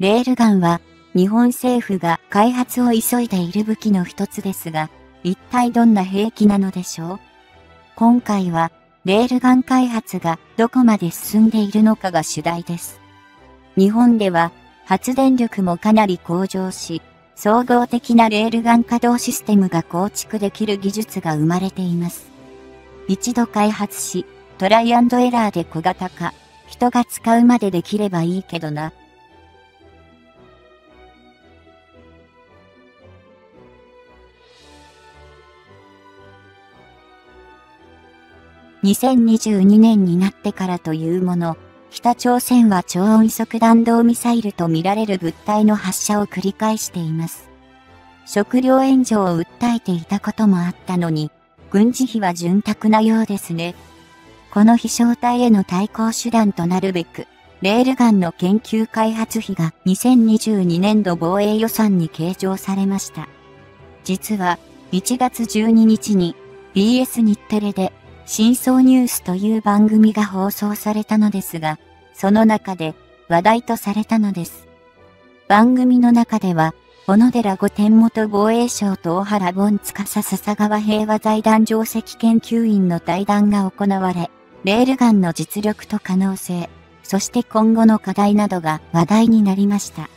レールガンは日本政府が開発を急いでいる武器の一つですが、一体どんな兵器なのでしょう？今回は、レールガン開発がどこまで進んでいるのかが主題です。日本では発電力もかなり向上し、総合的なレールガン稼働システムが構築できる技術が生まれています。一度開発し、トライアンドエラーで小型化、人が使うまでできればいいけどな。2022年になってからというもの、北朝鮮は超音速弾道ミサイルとみられる物体の発射を繰り返しています。食料援助を訴えていたこともあったのに、軍事費は潤沢なようですね。この飛翔体への対抗手段となるべく、レールガンの研究開発費が2022年度防衛予算に計上されました。実は、1月12日に BS 日テレで真相ニュースという番組が放送されたのですが、その中で話題とされたのです。番組の中では、小野寺御殿元防衛省と大原盆司笹川平和財団上席研究員の対談が行われ、レールガンの実力と可能性、そして今後の課題などが話題になりました。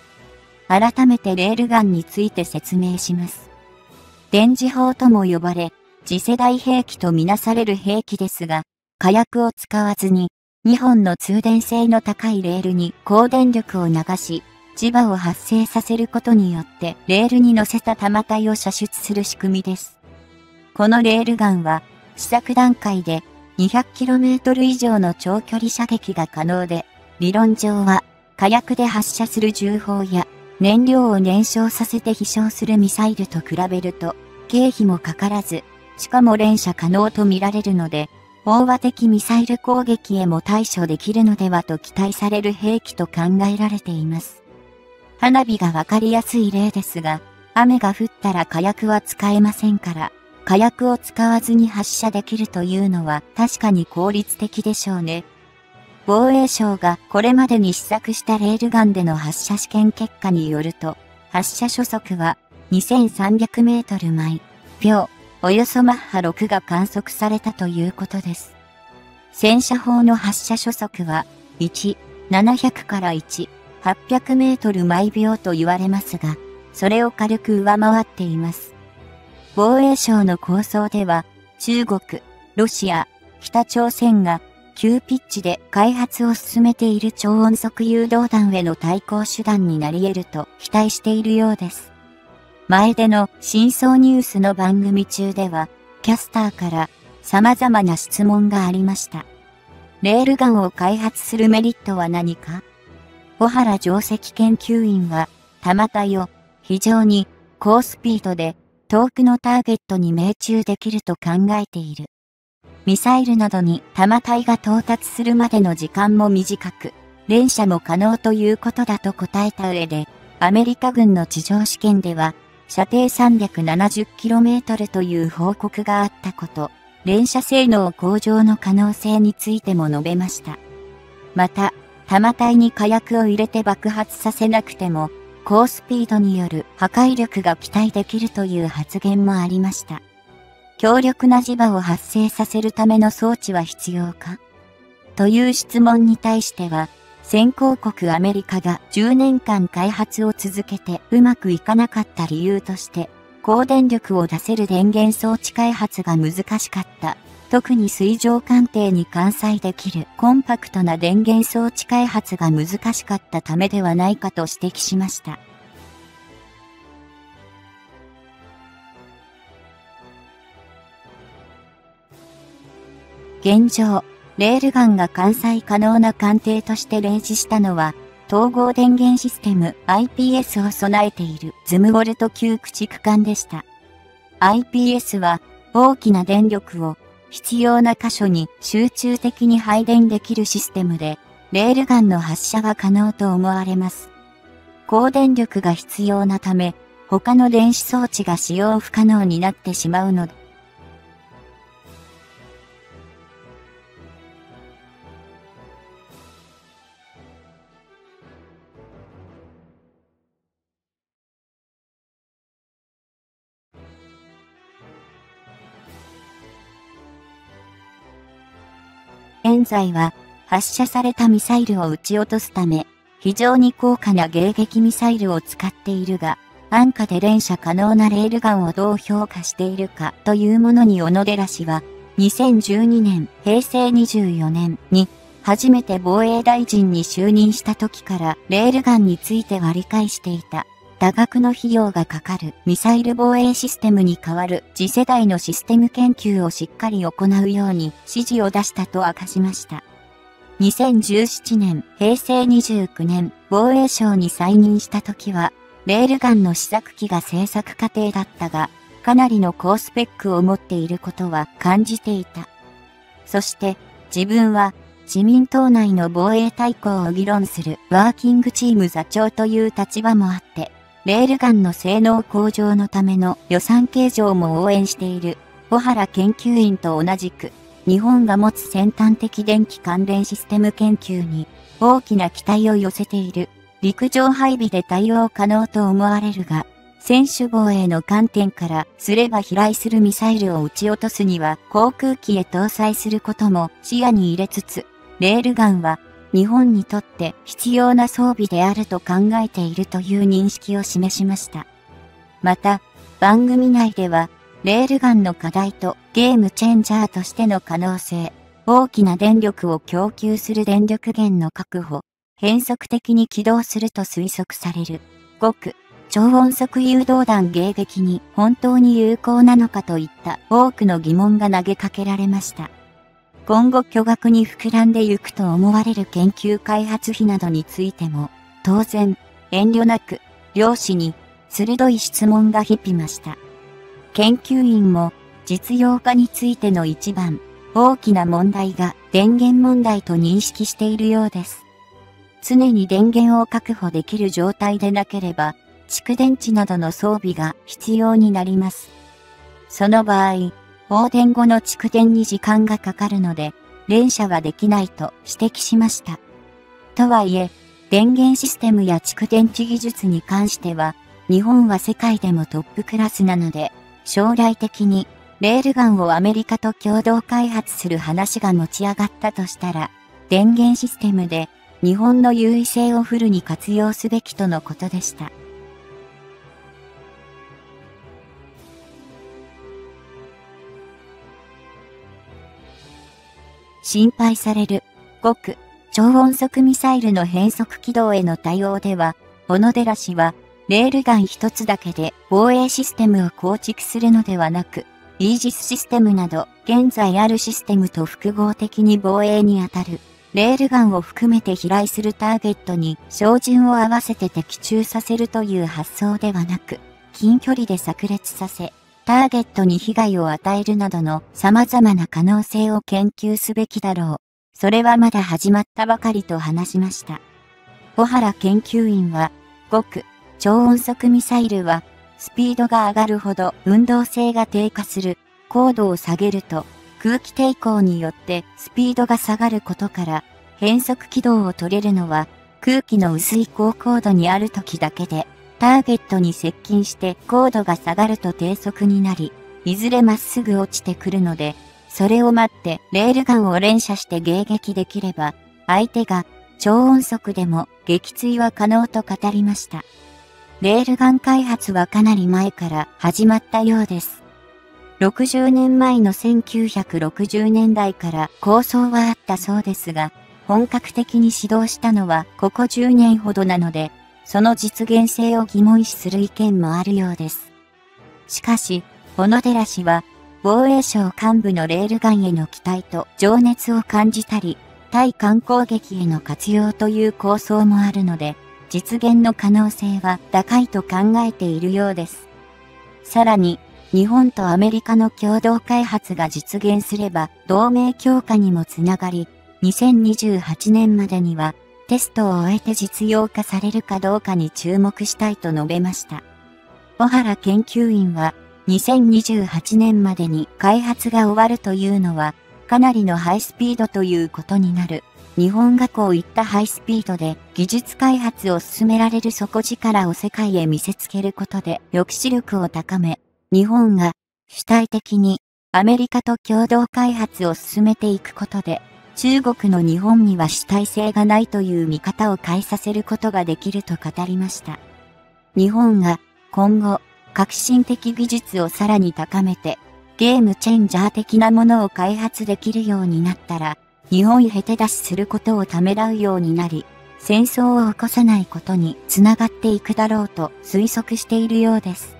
改めてレールガンについて説明します。電磁砲とも呼ばれ、次世代兵器とみなされる兵器ですが、火薬を使わずに、2本の通電性の高いレールに高電力を流し、磁場を発生させることによってレールに乗せた弾体を射出する仕組みです。このレールガンは試作段階で 200km 以上の長距離射撃が可能で、理論上は火薬で発射する銃砲や燃料を燃焼させて飛翔するミサイルと比べると経費もかからずしかも連射可能とみられるので、飽和的ミサイル攻撃へも対処できるのではと期待される兵器と考えられています。花火がわかりやすい例ですが、雨が降ったら火薬は使えませんから、火薬を使わずに発射できるというのは確かに効率的でしょうね。防衛省がこれまでに試作したレールガンでの発射試験結果によると、発射初速は2300メートル毎秒およそマッハ6が観測されたということです。戦車砲の発射初速は、1、700から1、800メートル毎秒と言われますが、それを軽く上回っています。防衛省の構想では、中国、ロシア、北朝鮮が急ピッチで開発を進めている超音速誘導弾への対抗手段になり得ると期待しているようです。前での真相ニュースの番組中では、キャスターから様々な質問がありました。レールガンを開発するメリットは何か？小原定石研究員は、弾体を非常に高スピードで遠くのターゲットに命中できると考えている。ミサイルなどに弾体が到達するまでの時間も短く、連射も可能ということだと答えた上で、アメリカ軍の地上試験では射程 370km という報告があったこと、連射性能向上の可能性についても述べました。また、弾体に火薬を入れて爆発させなくても、高スピードによる破壊力が期待できるという発言もありました。強力な磁場を発生させるための装置は必要か？という質問に対しては、先行国アメリカが10年間開発を続けてうまくいかなかった理由として、高電力を出せる電源装置開発が難しかった。特に水上艦艇に艦載できるコンパクトな電源装置開発が難しかったためではないかと指摘しました。現状、レールガンが艦載可能な艦艇として例示したのは、統合電源システム IPS を備えているズムウォルト級駆逐艦でした。IPS は大きな電力を必要な箇所に集中的に配電できるシステムで、レールガンの発射は可能と思われます。高電力が必要なため、他の電子装置が使用不可能になってしまうので、現在は発射されたミサイルを撃ち落とすため、非常に高価な迎撃ミサイルを使っているが、安価で連射可能なレールガンをどう評価しているかというものに小野寺氏は、2012年、平成24年に、初めて防衛大臣に就任した時からレールガンについては理解していた。多額の費用がかかるミサイル防衛システムに代わる次世代のシステム研究をしっかり行うように指示を出したと明かしました。2017年、平成29年、防衛省に再任した時は、レールガンの試作機が製作過程だったが、かなりの高スペックを持っていることは感じていた。そして、自分は自民党内の防衛大綱を議論するワーキングチーム座長という立場もあって、レールガンの性能向上のための予算計上も応援している、小原研究員と同じく、日本が持つ先端的電気関連システム研究に大きな期待を寄せている。陸上配備で対応可能と思われるが、選手防衛の観点からすれば飛来するミサイルを撃ち落とすには航空機へ搭載することも視野に入れつつ、レールガンは日本にとって必要な装備であると考えているという認識を示しました。また、番組内では、レールガンの課題とゲームチェンジャーとしての可能性、大きな電力を供給する電力源の確保、変則的に起動すると推測される、極、超音速誘導弾迎撃に本当に有効なのかといった多くの疑問が投げかけられました。今後巨額に膨らんでゆくと思われる研究開発費などについても、当然、遠慮なく、漁師に鋭い質問が日々ました。研究員も実用化についての一番大きな問題が電源問題と認識しているようです。常に電源を確保できる状態でなければ、蓄電池などの装備が必要になります。その場合、放電後の蓄電に時間がかかるので、連射はできないと指摘しました。とはいえ、電源システムや蓄電池技術に関しては、日本は世界でもトップクラスなので、将来的にレールガンをアメリカと共同開発する話が持ち上がったとしたら、電源システムで日本の優位性をフルに活用すべきとのことでした。心配される。極超音速ミサイルの変速軌道への対応では、小野寺氏はレールガン一つだけで防衛システムを構築するのではなく、イージスシステムなど現在あるシステムと複合的に防衛にあたる、レールガンを含めて飛来するターゲットに照準を合わせて的中させるという発想ではなく、近距離で炸裂させ、ターゲットに被害を与えるなどの様々な可能性を研究すべきだろう。それはまだ始まったばかりと話しました。小原研究員は、極超音速ミサイルは、スピードが上がるほど運動性が低下する。高度を下げると、空気抵抗によってスピードが下がることから、変速軌道を取れるのは、空気の薄い高高度にある時だけで、ターゲットに接近して高度が下がると低速になり、いずれまっすぐ落ちてくるので、それを待ってレールガンを連射して迎撃できれば、相手が超音速でも撃墜は可能と語りました。レールガン開発はかなり前から始まったようです。60年前の1960年代から構想はあったそうですが、本格的に始動したのはここ10年ほどなので、その実現性を疑問視する意見もあるようです。しかし、小野寺氏は、防衛省幹部のレールガンへの期待と情熱を感じたり、対艦攻撃への活用という構想もあるので、実現の可能性は高いと考えているようです。さらに、日本とアメリカの共同開発が実現すれば同盟強化にもつながり、2028年までにはテストを終えて実用化されるかどうかに注目したいと述べました。小原研究員は2028年までに開発が終わるというのはかなりのハイスピードということになる。日本がこういったハイスピードで技術開発を進められる底力を世界へ見せつけることで抑止力を高め、日本が主体的にアメリカと共同開発を進めていくことで中国の日本には主体性がないという見方を変えさせることができると語りました。日本が今後、革新的技術をさらに高めて、ゲームチェンジャー的なものを開発できるようになったら、日本へ手出しすることをためらうようになり、戦争を起こさないことにつながっていくだろうと推測しているようです。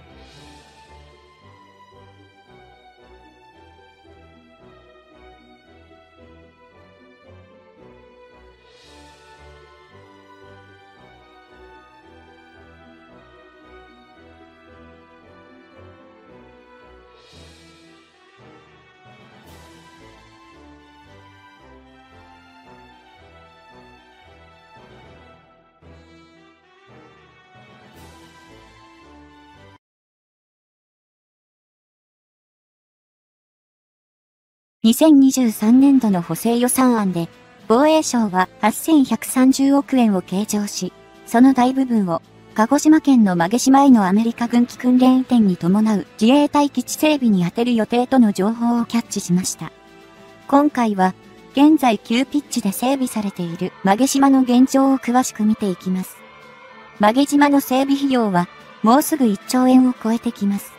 2023年度の補正予算案で、防衛省は8130億円を計上し、その大部分を、鹿児島県の曲島へのアメリカ軍機訓練移転に伴う自衛隊基地整備に充てる予定との情報をキャッチしました。今回は、現在急ピッチで整備されている曲島の現状を詳しく見ていきます。曲島の整備費用は、もうすぐ1兆円を超えてきます。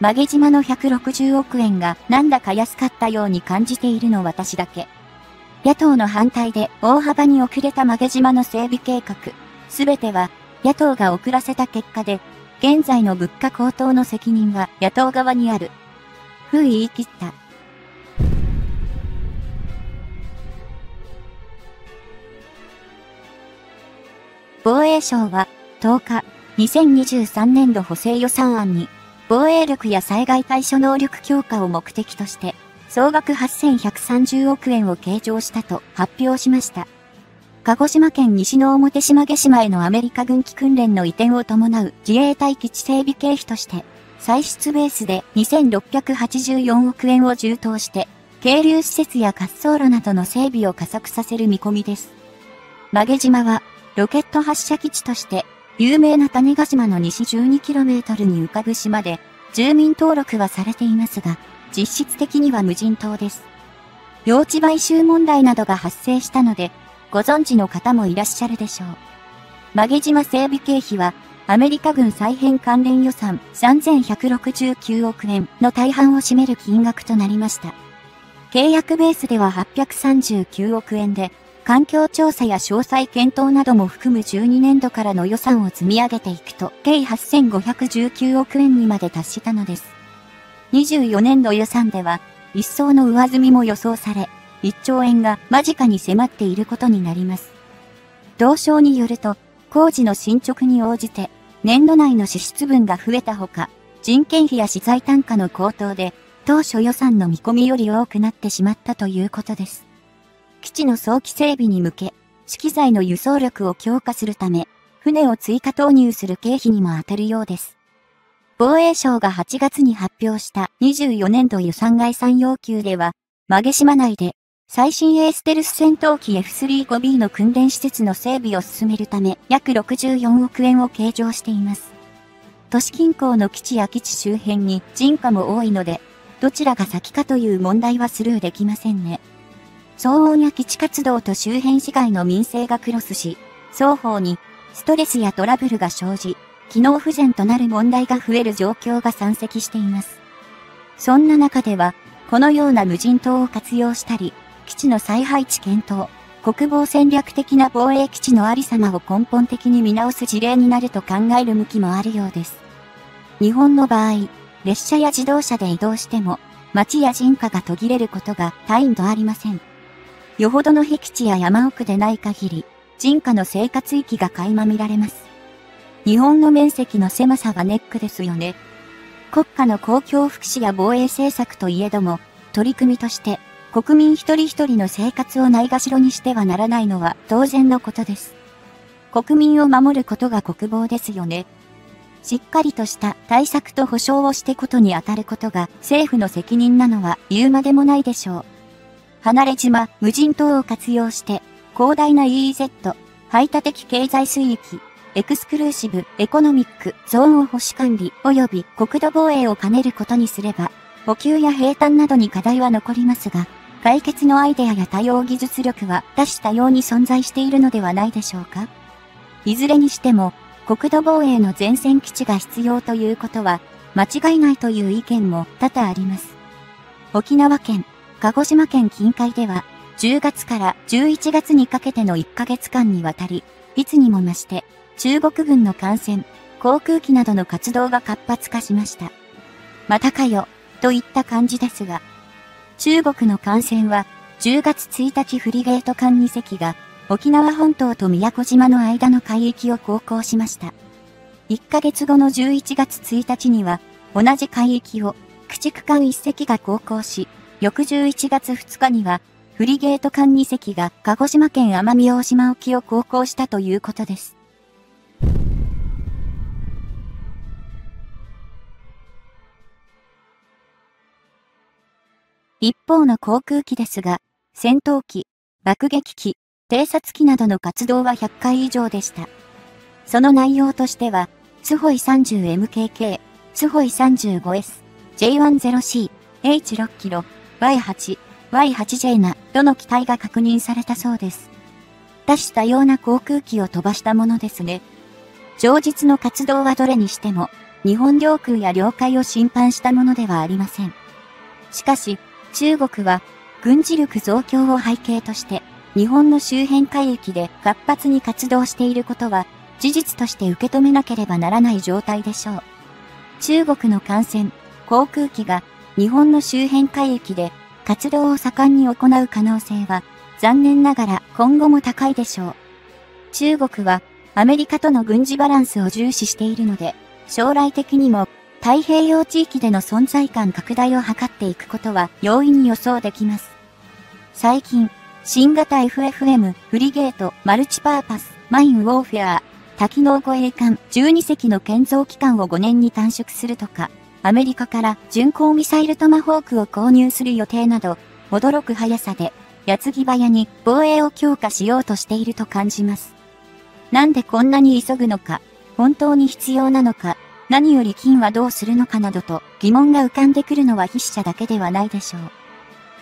曲げ島の160億円がなんだか安かったように感じているの私だけ。野党の反対で大幅に遅れた曲げ島の整備計画。すべては野党が遅らせた結果で、現在の物価高騰の責任は野党側にある。ふう言い切った。防衛省は10日、2023年度補正予算案に防衛力や災害対処能力強化を目的として、総額8130億円を計上したと発表しました。鹿児島県西之表島下島へのアメリカ軍機訓練の移転を伴う自衛隊基地整備経費として、歳出ベースで2684億円を充当して、渓流施設や滑走路などの整備を加速させる見込みです。曲島は、ロケット発射基地として有名な種子島の西 12km に浮かぶ島で、住民登録はされていますが、実質的には無人島です。用地買収問題などが発生したので、ご存知の方もいらっしゃるでしょう。曲島整備経費は、アメリカ軍再編関連予算3169億円の大半を占める金額となりました。契約ベースでは839億円で、環境調査や詳細検討なども含む12年度からの予算を積み上げていくと、計8519億円にまで達したのです。24年度予算では、一層の上積みも予想され、1兆円が間近に迫っていることになります。同省によると、工事の進捗に応じて、年度内の支出分が増えたほか、人件費や資材単価の高騰で、当初予算の見込みより多くなってしまったということです。基地の早期整備に向け、資機材の輸送力を強化するため、船を追加投入する経費にも当たるようです。防衛省が8月に発表した24年度予算概算要求では、曲島内で最新鋭ステルス戦闘機 F35B の訓練施設の整備を進めるため約64億円を計上しています。都市近郊の基地や基地周辺に人家も多いので、どちらが先かという問題はスルーできませんね。騒音や基地活動と周辺市街の民生がクロスし、双方にストレスやトラブルが生じ、機能不全となる問題が増える状況が山積しています。そんな中では、このような無人島を活用したり、基地の再配置検討、国防戦略的な防衛基地のありさまを根本的に見直す事例になると考える向きもあるようです。日本の場合、列車や自動車で移動しても、街や人家が途切れることが大んとありません。よほどの僻地や山奥でない限り、人家の生活域が垣間見られます。日本の面積の狭さがネックですよね。国家の公共福祉や防衛政策といえども、取り組みとして国民一人一人の生活をないがしろにしてはならないのは当然のことです。国民を守ることが国防ですよね。しっかりとした対策と保障をしてことに当たることが政府の責任なのは言うまでもないでしょう。離れ島、無人島を活用して、広大な EEZ、排他的経済水域、エクスクルーシブ、エコノミック、ゾーン保守管理、及び国土防衛を兼ねることにすれば、補給や平坦などに課題は残りますが、解決のアイデアや対応技術力は多種多様に存在しているのではないでしょうかいずれにしても、国土防衛の前線基地が必要ということは、間違いないという意見も多々あります。沖縄県、鹿児島県近海では、10月から11月にかけての1ヶ月間にわたり、いつにも増して、中国軍の艦船、航空機などの活動が活発化しました。またかよ、といった感じですが、中国の艦船は、10月1日フリゲート艦2隻が、沖縄本島と宮古島の間の海域を航行しました。1ヶ月後の11月1日には、同じ海域を、駆逐艦1隻が航行し、翌11月2日には、フリゲート艦2隻が鹿児島県奄美大島沖を航行したということです。一方の航空機ですが、戦闘機、爆撃機、偵察機などの活動は100回以上でした。その内容としては、スホイ 30MKK、スホイ 35S、J10C、H6 キロ、Y8、Y8J などの機体が確認されたそうです。多種多様な航空機を飛ばしたものですね。上日の活動はどれにしても、日本領空や領海を侵犯したものではありません。しかし、中国は、軍事力増強を背景として、日本の周辺海域で活発に活動していることは、事実として受け止めなければならない状態でしょう。中国の艦船、航空機が日本の周辺海域で活動を盛んに行う可能性は残念ながら今後も高いでしょう。中国はアメリカとの軍事バランスを重視しているので、将来的にも太平洋地域での存在感拡大を図っていくことは容易に予想できます。最近、新型 FFM フリゲートマルチパーパスマインウォーフェア多機能護衛艦12隻の建造期間を5年に短縮するとか、アメリカから巡航ミサイルトマホークを購入する予定など、驚く速さで、矢継ぎ早に防衛を強化しようとしていると感じます。なんでこんなに急ぐのか、本当に必要なのか、何より金はどうするのかなどと疑問が浮かんでくるのは筆者だけではないでしょう。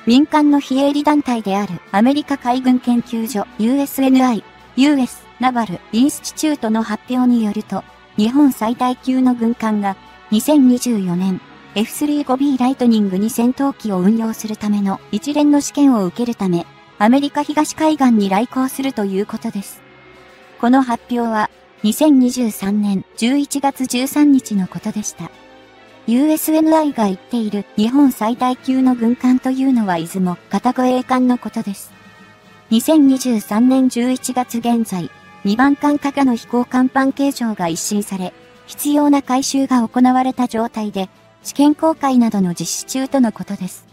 民間の非営利団体であるアメリカ海軍研究所 USNI、US ナバル・インスチチュートの発表によると、日本最大級の軍艦が2024年 F35B ライトニングに戦闘機を運用するための一連の試験を受けるため、アメリカ東海岸に来航するということです。この発表は、2023年11月13日のことでした。USNI が言っている日本最大級の軍艦というのは出雲、片護衛艦のことです。2023年11月現在、2番艦下の飛行甲板形状が一新され、必要な改修が行われた状態で、試験航海などの実施中とのことです。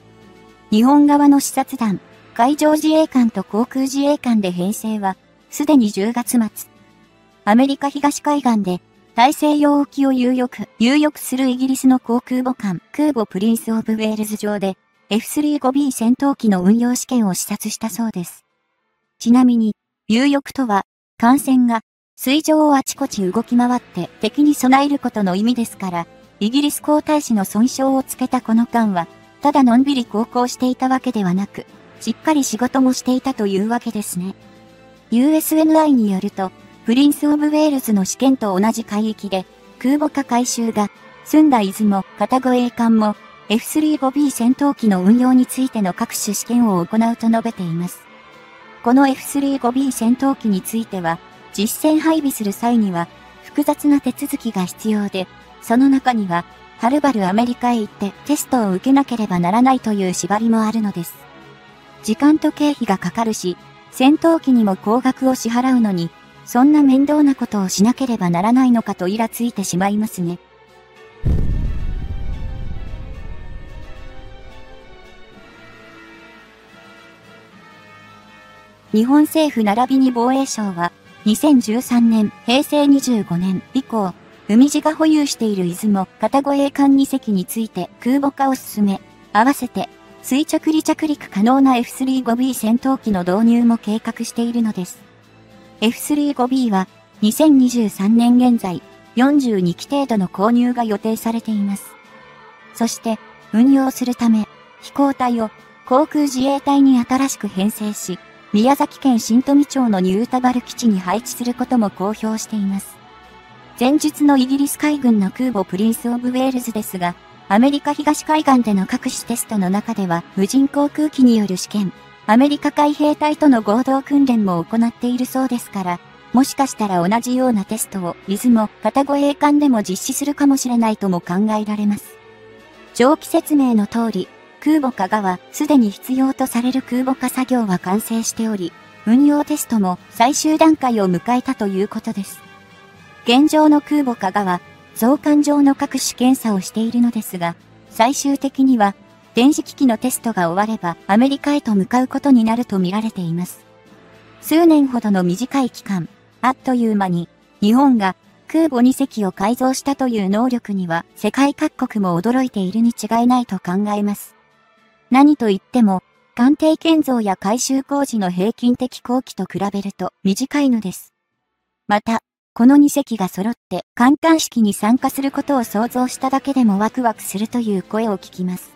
日本側の視察団、海上自衛官と航空自衛官で編成は、すでに10月末。アメリカ東海岸で、大西洋沖を遊弋、遊弋するイギリスの航空母艦、空母プリンス・オブ・ウェールズ上で、F35B 戦闘機の運用試験を視察したそうです。ちなみに、遊弋とは、艦船が水上をあちこち動き回って敵に備えることの意味ですから、イギリス皇太子の尊称をつけたこの艦は、ただのんびり航行していたわけではなく、しっかり仕事もしていたというわけですね。USNI によると、プリンス・オブ・ウェールズの試験と同じ海域で、空母化改修が、済んだいずも型護衛艦も、F35B 戦闘機の運用についての各種試験を行うと述べています。この F35B 戦闘機については、実戦配備する際には、複雑な手続きが必要で、その中には、はるばるアメリカへ行ってテストを受けなければならないという縛りもあるのです。時間と経費がかかるし、戦闘機にも高額を支払うのに、そんな面倒なことをしなければならないのかとイラついてしまいますね。日本政府並びに防衛省は、2013年、平成25年以降、海地が保有している出雲、片護衛艦2隻について空母化を進め、合わせて、垂直離着陸可能な F35B 戦闘機の導入も計画しているのです。F35B は、2023年現在、42機程度の購入が予定されています。そして、運用するため、飛行隊を航空自衛隊に新しく編成し、宮崎県新富町のニュータバル基地に配置することも公表しています。前述のイギリス海軍の空母プリンス・オブ・ウェールズですが、アメリカ東海岸での各種テストの中では無人航空機による試験、アメリカ海兵隊との合同訓練も行っているそうですから、もしかしたら同じようなテストをいずも型護衛艦でも実施するかもしれないとも考えられます。上記説明の通り、空母加賀はすでに必要とされる空母化作業は完成しており、運用テストも最終段階を迎えたということです。現状の空母加賀は、増艦上の各種検査をしているのですが、最終的には電子機器のテストが終わればアメリカへと向かうことになると見られています。数年ほどの短い期間、あっという間に日本が空母2隻を改造したという能力には世界各国も驚いているに違いないと考えます。何と言っても、艦艇建造や改修工事の平均的工期と比べると短いのです。また、この2隻が揃って観艦式に参加することを想像しただけでもワクワクするという声を聞きます。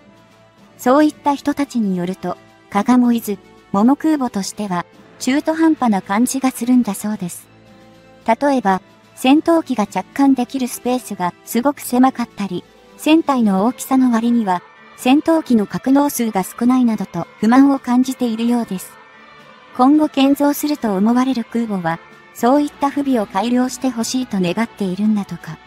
そういった人たちによると、加賀も伊豆、桃空母としては、中途半端な感じがするんだそうです。例えば、戦闘機が着艦できるスペースがすごく狭かったり、船体の大きさの割には、戦闘機の格納数が少ないなどと不満を感じているようです。今後建造すると思われる空母は、そういった不備を改良してほしいと願っているんだとか。